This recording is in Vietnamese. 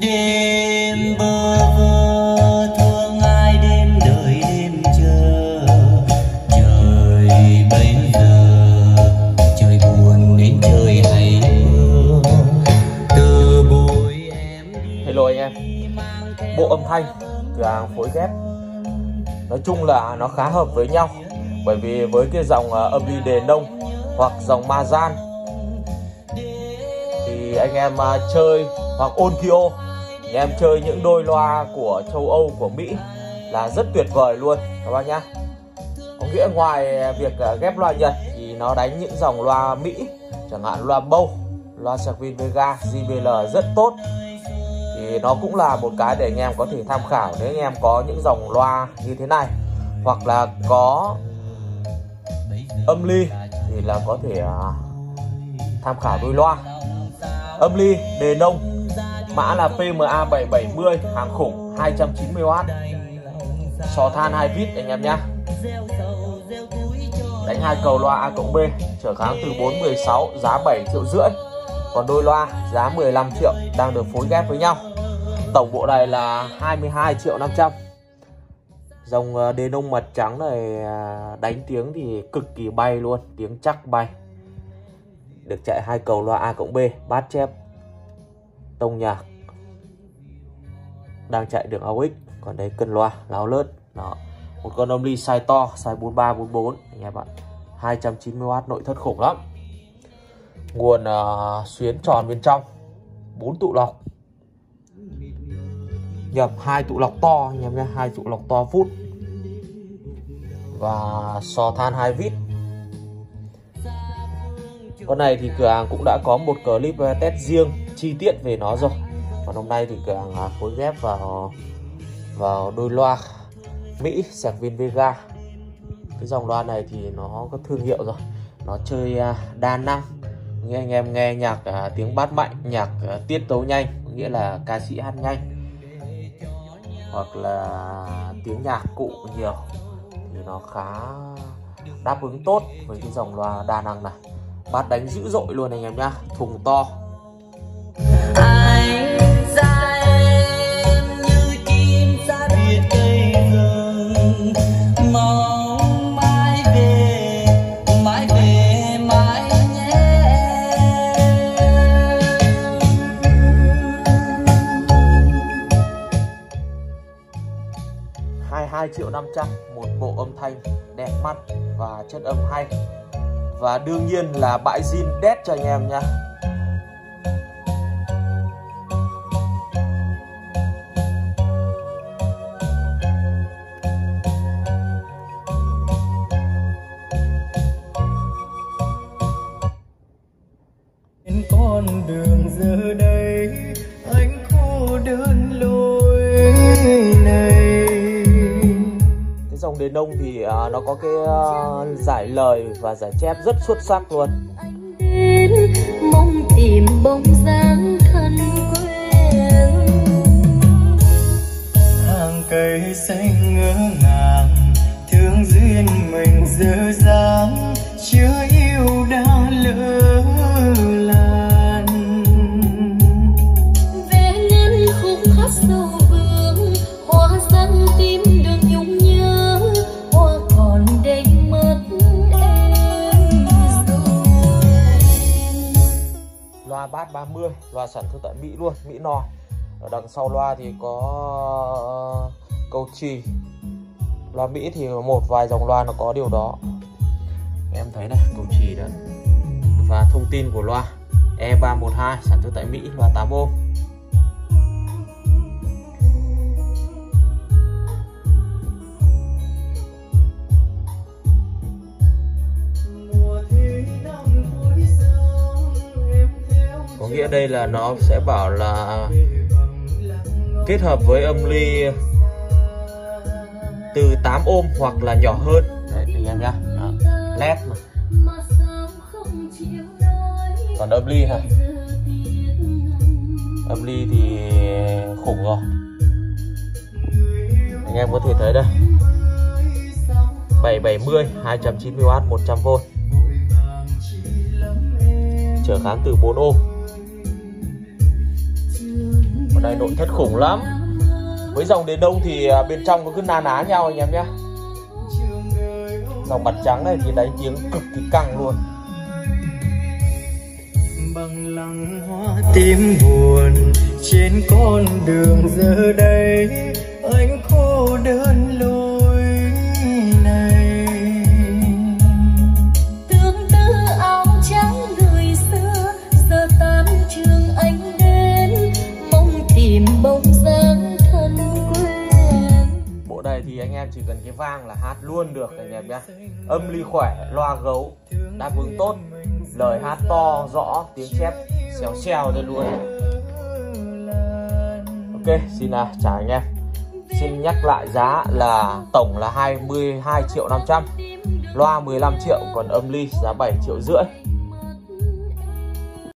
đêm bơ vơ thương ai đêm đợi đêm chờ. Trời bây giờ trời buồn đến trời hay mưa. Từ buổi em hello anh em. bộ âm thanh là phối ghép. Nói chung là nó khá hợp với nhau bởi vì với cái dòng à, âm ly đề nông hoặc dòng ma gian thì anh em à, chơi hoặc ôn kio để em chơi những đôi loa của châu Âu, của Mỹ là rất tuyệt vời luôn, các bác nhá. Có nghĩa ngoài việc à, ghép loa Nhật thì nó đánh những dòng loa Mỹ, chẳng hạn loa Bow loa Savin Vega JBL rất tốt. Thì nó cũng là một cái để anh em có thể tham khảo nếu anh em có những dòng loa như thế này. Hoặc là có âm ly thì là có thể à, tham khảo đôi loa. Âm ly đề nông mã là PMA 770 hàng khủng 290W sò than 2 vít anh em nhé đánh hai cầu loa A cộng B trở kháng từ 416 giá 7 triệu rưỡi. Còn đôi loa giá 15 triệu đang được phối ghép với nhau. Tổng bộ này là 22 triệu 500 dòng ờ, đê nông mật trắng này à, đánh tiếng thì cực kỳ bay luôn tiếng chắc bay. Được chạy hai cầu loa A cộng B bát chép tông nhạc đang chạy đường AUX còn đây cân loa láo lớt. Đó. Một con âm ly size to size 43 44 anh em ạ 290W nội thất khủng lắm. Nguồn uh, xuyến tròn bên trong bốn tụ lọc. Nhập hai tụ lọc to anh em nhé hai tụ lọc to phút. Và sò than hai vít. Con này thì cửa hàng cũng đã có một clip ờ, test riêng chi tiết về nó rồi. Còn hôm nay thì cửa hàng phối ghép vào vào đôi loa Mỹ, sạc viên Vega. Cái dòng loa này thì nó có thương hiệu rồi. Nó chơi à, đa năng. Nghe anh em nghe nhạc à, tiếng bát mạnh, nhạc à, tiết tấu nhanh. Nghĩa là ca sĩ hát nhanh. Hoặc là tiếng nhạc cụ nhiều. Thì nó khá đáp ứng tốt với cái dòng loa đa năng này. Bát đánh dữ dội luôn anh em nhá. Thùng to. 2 triệu 500 một bộ âm thanh đẹp mắt và chất âm hay. Và đương nhiên là bãi zin đét cho anh em nha trên con đường giờ đây, anh cô đơn lối này cái đền nông thì à, nó có cái uh, giải lời và giải chép rất xuất sắc luôn. Mong tìm bông ra loa bass 30 loa sản xuất tại Mỹ luôn, Mỹ no. Ở đằng sau loa thì có ờ, câu trì loa Mỹ thì một vài dòng loa nó có điều đó. Em thấy này, câu trì đó. Và thông tin của loa E312 sản xuất tại Mỹ, loa 8 ohm có nghĩa đây là nó sẽ bảo là kết hợp với âm ly từ 8 ôm hoặc là nhỏ hơn. Đấy anh em nhá. Đó, led mà. Còn âm ly hả? Âm ly thì khủng rồi anh em có thể thấy đây. 770 290W 100V trở kháng từ 4 ôm. Nội thất khủng lắm. Với dòng đến đông thì à, bên trong nó cứ na ná nhau anh em nhé. Dòng mặt trắng này thì đánh tiếng cực kỳ căng luôn. Bằng lăng hoa tím buồn trên con đường giờ đây. Em chỉ cần cái vang là hát luôn được anh em nhé. Âm ly khỏe loa gấu đáp ứng tốt. Lời hát to rõ tiếng chép xèo xèo ra luôn. Ok xin à, chào anh em. Xin nhắc lại giá là tổng là 22 triệu 500 loa 15 triệu còn âm ly giá 7 triệu rưỡi